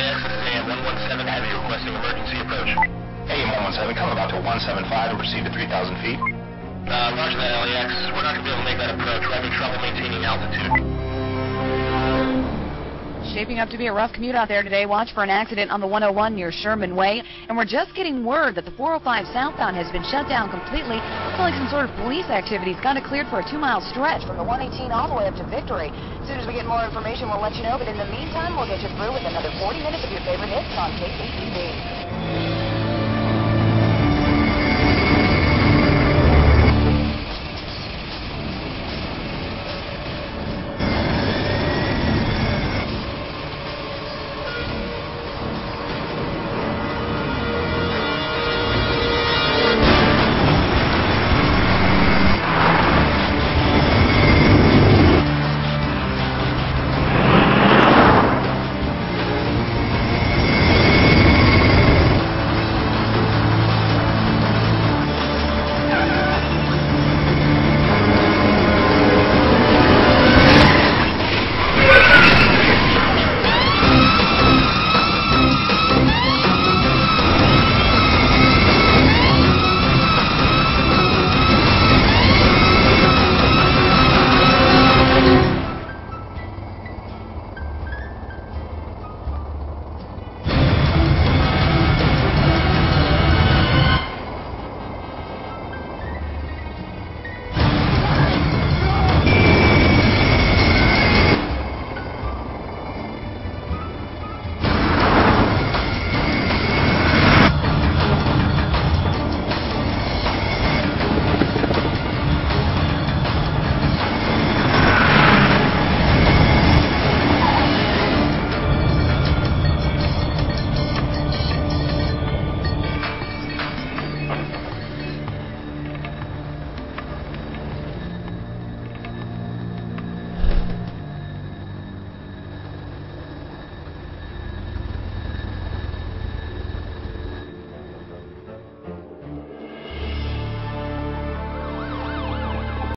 Is AM 117 Heavy requesting emergency approach. AM 117, come about to 175 and proceed to 3,000 feet. Uh, roger that, LAX. We're not going to be able to make that approach. We're having trouble maintaining altitude. Shaping up to be a rough commute out there today. Watch for an accident on the 101 near Sherman Way. And we're just getting word that the 405 southbound has been shut down completely. It's like some sort of police activity's got it cleared for a two-mile stretch from the 118 all the way up to Victory. As soon as we get more information, we'll let you know. But in the meantime, we'll get you through with another 40 minutes of your favorite hits on KCTV.